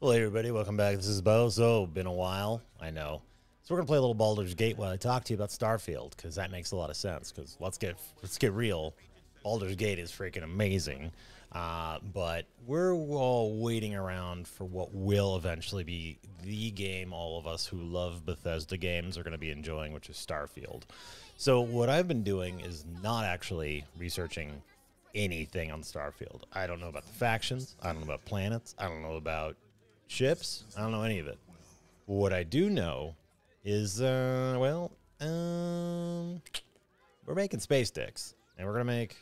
Well, hey everybody, welcome back. This is Beau. So, been a while, I know. So we're gonna play a little Baldur's Gate while I talk to you about Starfield because that makes a lot of sense. Because let's get let's get real, Baldur's Gate is freaking amazing, uh, but we're all waiting around for what will eventually be the game all of us who love Bethesda games are gonna be enjoying, which is Starfield. So what I've been doing is not actually researching anything on Starfield. I don't know about the factions. I don't know about planets. I don't know about ships. I don't know any of it. What I do know is, uh, well, um, we're making space dicks, and we're gonna make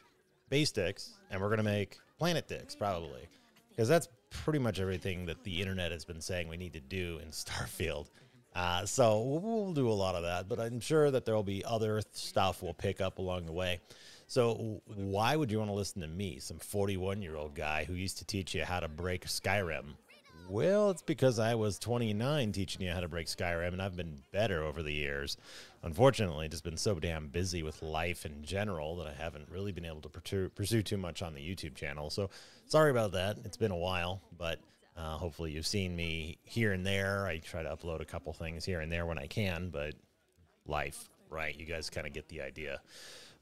base dicks, and we're gonna make planet dicks, probably, because that's pretty much everything that the internet has been saying we need to do in Starfield. Uh, so we'll, do a lot of that, but I'm sure that there will be other stuff we'll pick up along the way. So why would you want to listen to me, some 41 year old guy who used to teach you how to break Skyrim? Well, it's because I was 29 teaching you how to break Skyrim, and I've been better over the years. Unfortunately, just been so damn busy with life in general that I haven't really been able to pursue, pursue too much on the YouTube channel. So sorry about that. It's been a while, but uh, hopefully you've seen me here and there. I try to upload a couple things here and there when I can, but life, right? You guys kind of get the idea.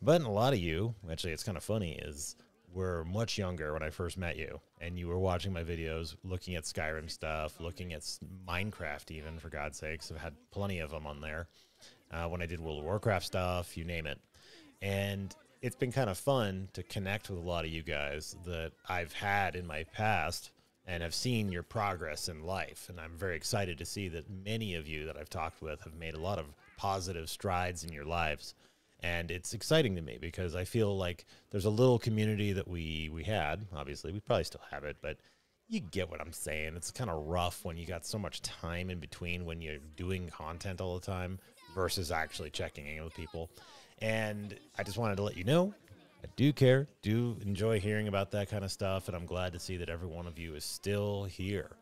But a lot of you, actually, it's kind of funny, is were much younger when I first met you, and you were watching my videos, looking at Skyrim stuff, looking at Minecraft, even for God's sakes. I've had plenty of them on there. Uh, when I did World of Warcraft stuff, you name it, and it's been kind of fun to connect with a lot of you guys that I've had in my past and have seen your progress in life. And I'm very excited to see that many of you that I've talked with have made a lot of positive strides in your lives and it's exciting to me because I feel like there's a little community that we we had. Obviously, we probably still have it, but you get what I'm saying. It's kind of rough when you got so much time in between when you're doing content all the time versus actually checking in with people. And I just wanted to let you know I do care, do enjoy hearing about that kind of stuff, and I'm glad to see that every one of you is still here,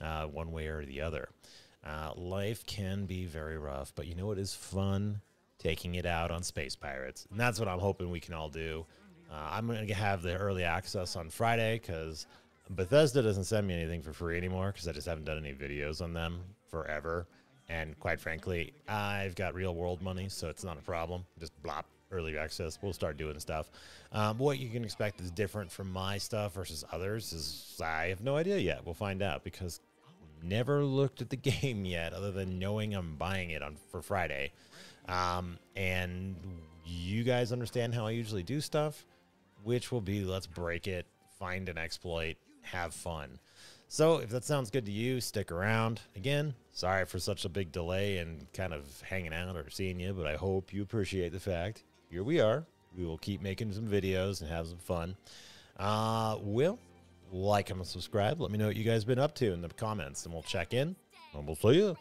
uh, one way or the other. Uh, life can be very rough, but you know what is fun? Taking it out on space pirates. And that's what I'm hoping we can all do. Uh, I'm going to have the early access on Friday because Bethesda doesn't send me anything for free anymore because I just haven't done any videos on them forever. And quite frankly, I've got real world money, so it's not a problem. Just blop, early access. We'll start doing stuff. Um, what you can expect is different from my stuff versus others is I have no idea yet. We'll find out because never looked at the game yet other than knowing I'm buying it on for Friday. Um, and you guys understand how I usually do stuff, which will be let's break it, find an exploit, have fun. So if that sounds good to you, stick around. Again, sorry for such a big delay and kind of hanging out or seeing you, but I hope you appreciate the fact. Here we are. We will keep making some videos and have some fun. Uh, will like and subscribe. Let me know what you guys been up to in the comments, and we'll check in. And we'll see you.